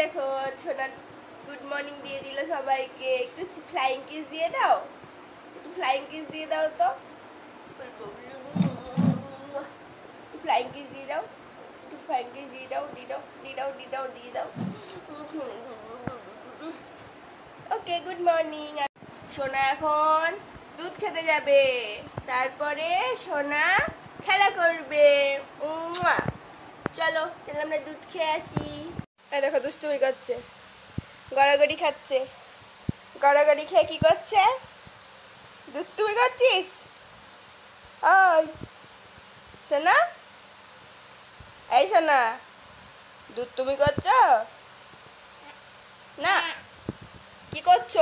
দেখো ছোনা good morning দিয়ে দিল সবাইকে। একটু ফ্লাইং দিয়ে দাও। একটু দিয়ে দাও তো। ফ্লাইং কিস দিয়ে দাও। একটু ফ্লাইং কিস দিয়ে দাও দিয়ে দাও দিয়ে দাও দিয়ে দাও দিয়ে দাও। ওকে গুড মর্নিং সোনা এখন দুধ খেতে যাবে। তারপরে সোনা খেলা করবে। চলো চলো আমরা দুধ খেয়ে আসি। দেখো, দুষ্টুমি করছে। গড়াগড়ি খাচ্ছে। গড়াগড়ি খেয়ে কি করছে? দুধ তুমি করছিস? ওই, সোনা? এই সোনা দুধ তুমি করছ? না, কি করছ?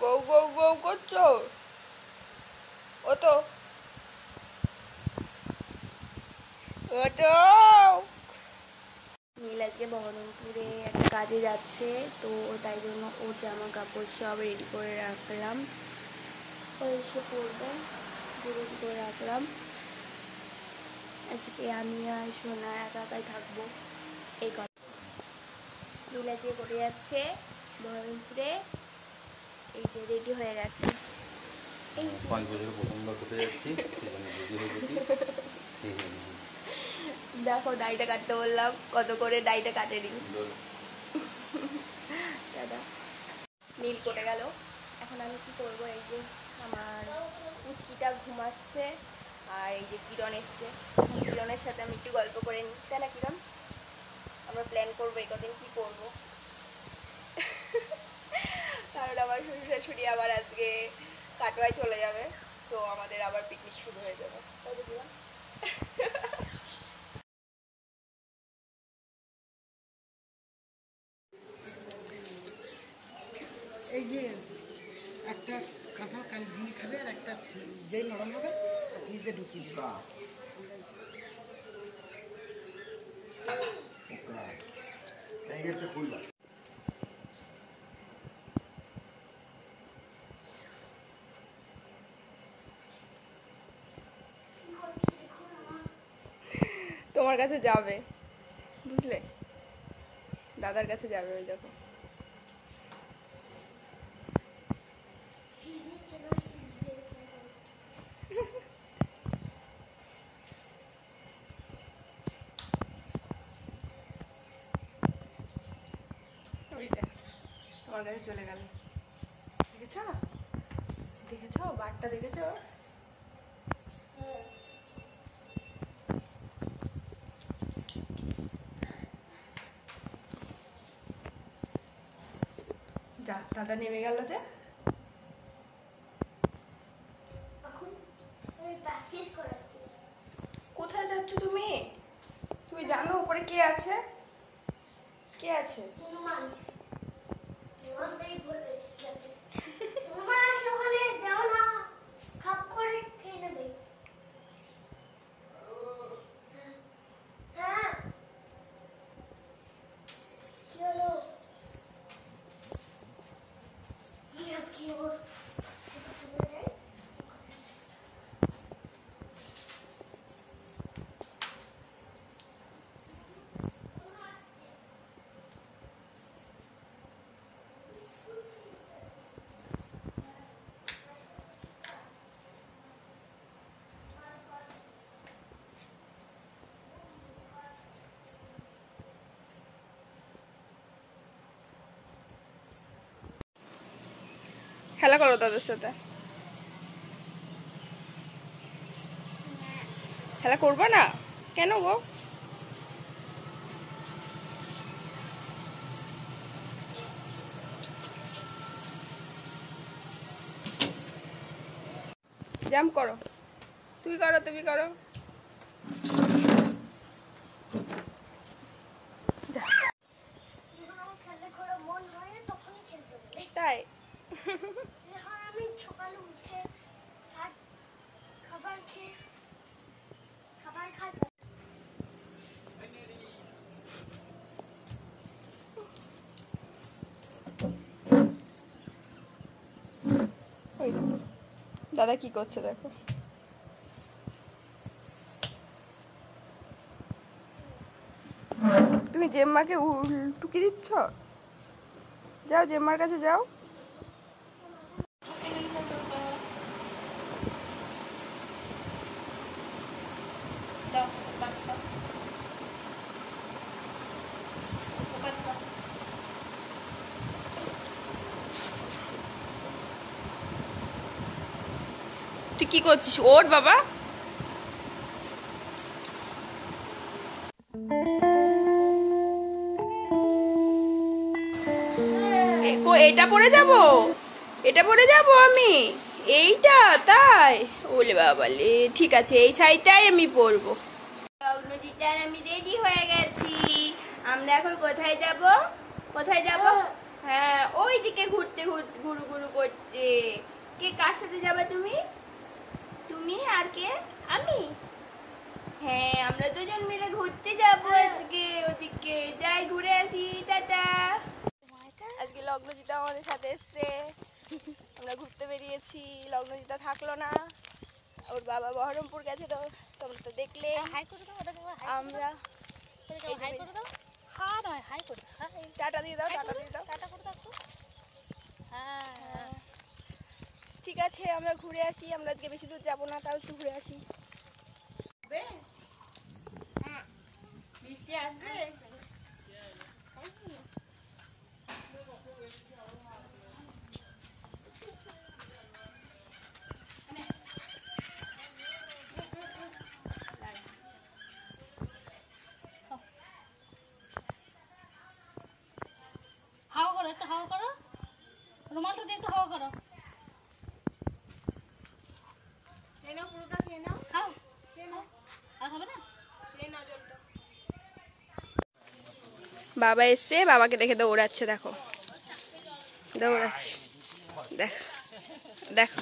গৌ গৌ গৌ করছ? ও তো ও তো নীল আজকে বহরমপুরে একটা কাজে যাচ্ছে, তো তাই জন্য ওর জামা কাপড় সব রেডি করে রাখলাম। এসে পড়বে রেডি করে রাখলাম। আজকে আমি আর সোনা একা একাই থাকব, এই কথা। নীল আজকে করে যাচ্ছে। বহরমপুরে এই যে রেডি হয়ে গেছে। পাঁচ প্রথমবার যাচ্ছি যে, দেখো ডাইটা কাটতে বললাম কত করে ডাইটা কাটেনি। দাদা নীল কেটে গেল। এখন আমি কি করব এই যে আমার পুচকিটা ঘুমাচ্ছে আর এই যে কিরণ এসছে। কিরণের সাথে আমি একটু গল্প করে নিই। তাই না কিরণ? আমরা প্ল্যান করব এই কদিন কী করব? কারণ আমার শ্বশুর শাশুড়ি আবার আজকে কাটোয়ায় চলে যাবে তো আমাদের আবার পিকনিক শুরু হয়ে যাবে। এই যে একটা কাঁঠাল কাল দিয়ে খাবে আর একটা যেই নরম হবে ফ্রিজে ঢুকিয়ে দেবে। তোমার কাছে যাবে। বুঝলে? দাদার কাছে যাবে ওই দেখো কাছে চলে গেল। দেখেছ? দেখেছ? বারটা দেখেছ? যা দাদা নেমে গেল যে। কোথায় যাচ্ছ তুমি? তুমি জানো উপরে কে আছে? কে আছে? হনুমান হনুমানটাই বলে হনুমান আছে ওখানে যাও না খাপ করে খেয়ে নেবে হ্যাঁ কি হলো কি ওর চলে যাই খেলা করো তাদের সাথে। খেলা করব না? কেন গো? জাম করো। তুমি করো তুমি করো। যা, দাদা কি করছে দেখো। তুমি জেম্মাকে উল- টুকি দিচ্ছ? যাও জেম্মার কাছে যাও। দাও, বাদ দাও। বাদ দাও। তুই কি করছিস? ওর বাবা? এটা পরে যাব? এটা পরে যাব আমি? এইটা, তাই? ওলে বাবালে ঠিক আছে, এই শাড়িটাই আমি পরবো। নদীটার আমি রেডি হয়ে গেছি। আমরা এখন কোথায় যাব? কোথায় যাব? হ্যাঁ ওইদিকে ঘুরতে ঘুরু ঘুরু করতে। কে কার সাথে যাবে তুমি? তুমি আর কে আমি হ্যাঁ আমরা দুজন মিলে ঘুরতে যাব আজকে ওদিকে। যাই ঘুরে আসি। টাটা। আজকে লগ্নজিতা আমাদের সাথে এসছে। আমরা ঘুরতে বেরিয়েছি। লগ্নজিতা থাকল না। ওর বাবা বহরমপুর গেছে তো তোমরা তো দেখলে। হাই করে দাও হাই আমরা হাই করে দাও। হা নয় হাই করে হাই টাটা দিয়ে দাও টাটা দিয়ে দাও টাটা করে দাও। হ্যাঁ। ঠিক আছে, আমরা ঘুরে আসি, আমরা আজকে বেশি দূর যাব না, তাও একটু ঘুরে আসি। বৃষ্টি আসবে হাওয়া করো একটু হাওয়া করো রুমালটা দিয়ে একটু হাওয়া করো খেয়ে নাও পুরোটা খেয়ে নাও খাও খেয়ে নাও আর হবে না খেয়ে নাও জলটা বাবা এসছে বাবাকে দেখে দৌড়াচ্ছে দেখো। দৌড়াচ্ছে। দেখো দেখো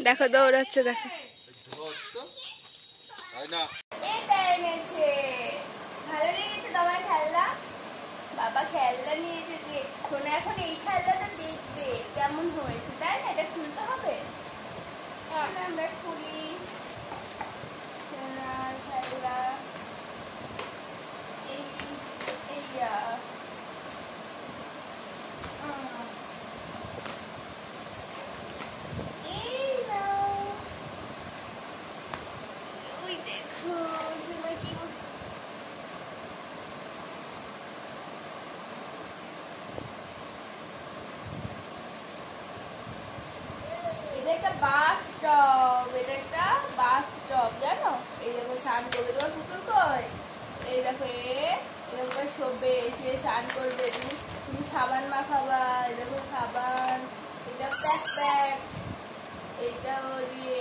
দেখো দৌড়াচ্ছে দেখো। বাবা খেলনা নিয়ে এসেছে শোনো এখন এই খেলনাটা দেখবে কেমন হয়েছে তাই না? এটা খুলতে হবে? আমরা খুলি সোনার খেলনা এই এইয়া আহ। এই নাও ওই দেখো সবাই কি এটা একটা বাথ টব এটা একটা বাথ টব জানো এই দেখো স্নান করবে তোমার পুতুল কই এই এরকম শোবে, এসে স্নান করবে। তুমি তুমি সাবান মাখাবা, এরকম সাবান, এটা প্যাক প্যাক এইটা ওর ইয়ে